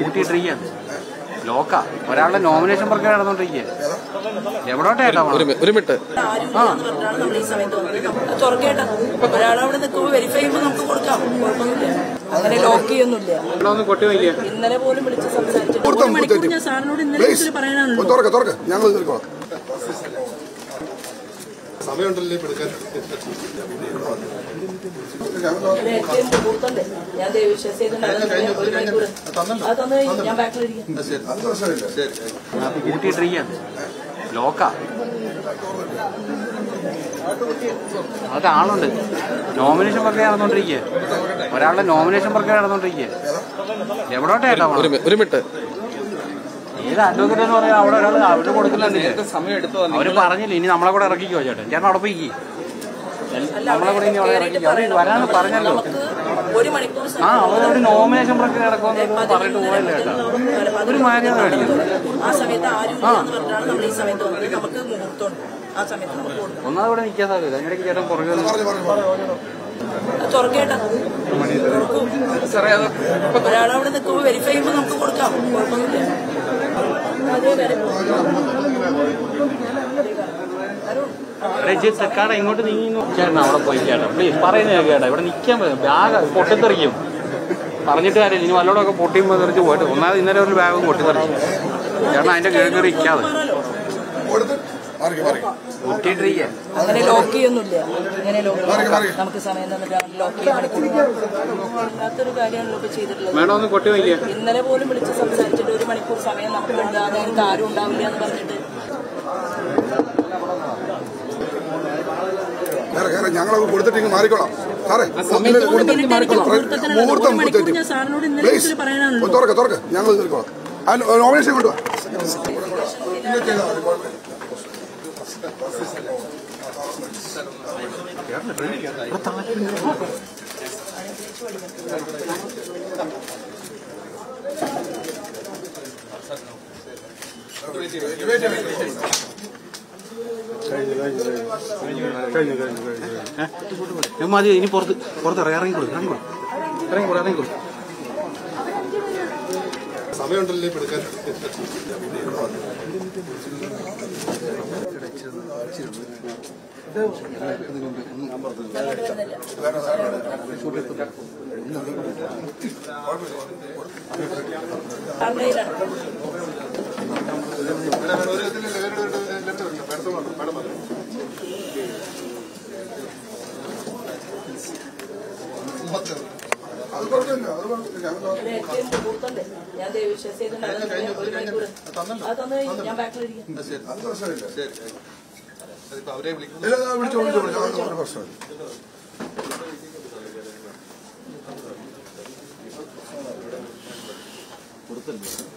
കൂട്ടിയിട്ടിരിക്കുകയാണ്. ലോക്കാ. ഒരാളുടെ നോമിനേഷൻ പ്രക്രിയ നടന്നോണ്ടിരിക്കുക എവിടോട്ടെ അങ്ങനെ ലോക്ക് ചെയ്യൊന്നുമില്ല. ഒന്ന് കൊട്ടി വയ്ക്കുക ഇന്നലെ പോലും വിളിച്ച് മണിക്കൂർ ഞാൻ സാറിനോട് ഇന്നലെ പറയാനാണല്ലോ. സമയമുണ്ടല്ലേ ഞാൻ അത് ഒരു മണിക്കൂർ. അത് തന്നു കഴിഞ്ഞു. ഞാൻ ബാക്കിലിരിക്കും. അത് പ്രശ്നമില്ല. കൂട്ടിയിട്ടിരിക്കുകയാണ്. ലോക്ക. അത് ആളുണ്ട്. നോമിനേഷൻ പ്രക്രിയ നടന്നുകൊണ്ടിരിക്കുക ഒരാളുടെ നോമിനേഷൻ പ്രക്രിയ നടന്നുകൊണ്ടിരിക്കുക എവിടോട്ടെ ഒരു മിനിറ്റ്. ഏത് അഡ്വക്കേറ്റ് എന്ന് പറയാൻ അവിടെ ഒരാൾ അവിടെ കൊടുക്കില്ല സമയം എടുത്തു അവർ പറഞ്ഞില്ല ഇനി നമ്മളെ കൂടെ ഇറക്കിക്കോ ചേട്ടൻ. ചേട്ടൻ അവിടെ പോയി നമ്മളെ കൂടെ ഇനി അവിടെ വരാന്ന് പറഞ്ഞല്ലോ. ഒരു മണിക്കൂർ ആ അവരൊരു നോമിനേഷൻ പ്രക്രിയ നടക്കുമെന്ന് പറഞ്ഞിട്ട് പോയല്ലേ കേട്ടോ. ഒരു മര്യാദ കാണിക്കുന്നു ആ സമയത്ത് ആരും ഇല്ല എന്ന് പറഞ്ഞാണ് നമ്മൾ ഈ സമയത്ത് നമുക്ക് മുഹൂർത്തമുണ്ട് ആ സമയത്ത് നമുക്ക് ഒന്നാമത് ഇവിടെ നിൽക്കാൻ സാധ്യത അതിനിടയ്ക്ക് ചേട്ടൻ പുറകെ പറഞ്ഞു പറഞ്ഞു അത് ഒരാളവിടെ നിൽക്കുമ്പോൾ വെരിഫൈ ചെയ്യുമ്പോൾ നമുക്ക് കൊടുക്കാം. കുഴപ്പമൊന്നുമില്ല. അതേ കാര്യം രജിത് സർക്കാർ ഇങ്ങോട്ട് നീങ്ങി ചേട്ടൻ അവിടെ പോയി ചേട്ടാ. പ്ലീസ് പറയുന്നത് കേട്ടാ. ഇവിടെ നിൽക്കാൻ പറ്റും ബാഗ് പൊട്ടിത്തെറിക്കും. പറഞ്ഞിട്ട് കാര്യം ഇനി വല്ലോടൊക്കെ പൊട്ടിയും തെറിച്ച് പോയിട്ട് ഒന്നാമത് ഇന്നലെ ഒരു ബാഗും പൊട്ടിത്തെറിച്ചു. ചേട്ടൻ അതിന്റെ കേൾക്കറി ഇരിക്കാതെ. അങ്ങനെ ലോക്ക് ചെയ്യൊന്നുമില്ല അങ്ങനെ ലോക്ക് നമുക്ക് സമയം തന്നിട്ട് ലോക്ക് അല്ലാത്തൊരു കാര്യമാണല്ലോ ഇപ്പൊ ചെയ്തിട്ടുള്ളത്. ഇന്നലെ പോലും വിളിച്ച് സംസാരിച്ചിട്ട് ഒരു മണിക്കൂർ സമയം നമുക്ക് ഉണ്ടാകാതെ അതായത് ആരും ഉണ്ടാവില്ല എന്ന് പറഞ്ഞിട്ട്. ഞങ്ങളത് കൊടുത്തിട്ട് ഇങ്ങ് മാറിക്കോളാം. സാറേ മുഹൂർത്തം പ്ലീസ് തുറക്ക തുറക്ക. ഞങ്ങൾ തീർക്കോളാം ആ നോമിനേഷൻ ചെയ്താൽ മതി ഇനി പുറത്ത് പുറത്ത് ഇറങ്ങി ഇറങ്ങിക്കൊടു ഇറങ്ങിക്കൊടു ഇറങ്ങിക്കൊടു ഇറങ്ങിക്കൊടു സമയമുണ്ടല്ലേ ഇപ്പൊ എടുക്കാൻ അറിയില്ല ഒരു അത് കുഴപ്പമില്ല അത് മുഹൂർത്തല്ലേ ഞാൻ ദൈവവിശ്വാസം ചെയ്തിട്ടുണ്ട് അത് തന്നു ഞാൻ ബാക്കിലിരിക്കും. അത് പ്രശ്നമില്ല. ശരി. അവരെ വിളിക്കും പ്രശ്നമില്ല